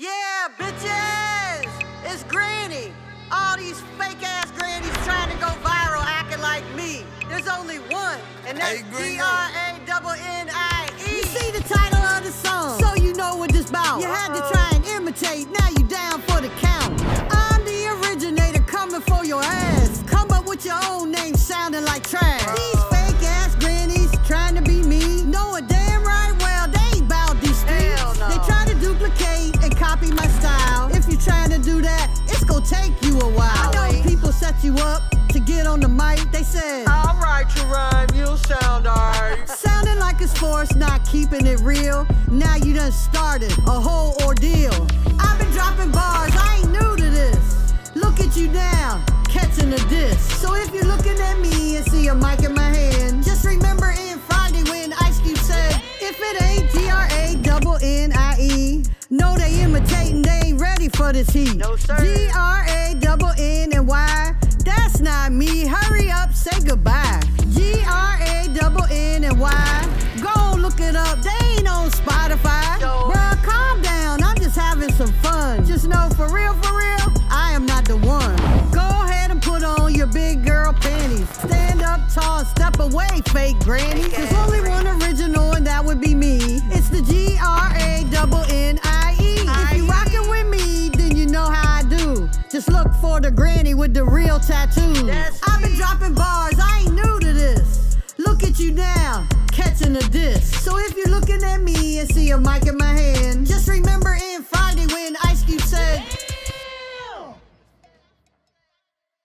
Yeah, bitches! It's Granny. All these fake ass grannies trying to go viral acting like me. There's only one, and that's Hey, G R A double N I E. You see the title of the song, so you know what this about. You had to uh-huh. try and imitate, now you down for the count. I'm the originator coming for your ass. Come up with your own name sounding like trash. Said. I'll write your rhyme, you'll sound alright. Sounding like it's forced, not keeping it real. Now you done started a whole ordeal. I've been dropping bars, I ain't new to this. Look at you now, catching a diss. So if you're looking at me and see a mic in my hand, just remember in Friday when Ice Cube said, if it ain't G R A double N I E, no they imitating, they ain't ready for this heat. No, sir. G it up. They ain't on Spotify. Yo. Bruh, calm down. I'm just having some fun. Just know for real, for real, I am not the one. Go ahead and put on your big girl panties. Stand up tall, step away, fake granny. There's only one original, and that would be me. It's the G R A double N I E. If you I-E. rockin' with me, then you know how I do. Just look for the granny with the real tattoos. That's I've been dropping bars, I ain't new to this. Look at you now, catching a diss. And see a mic in my hand,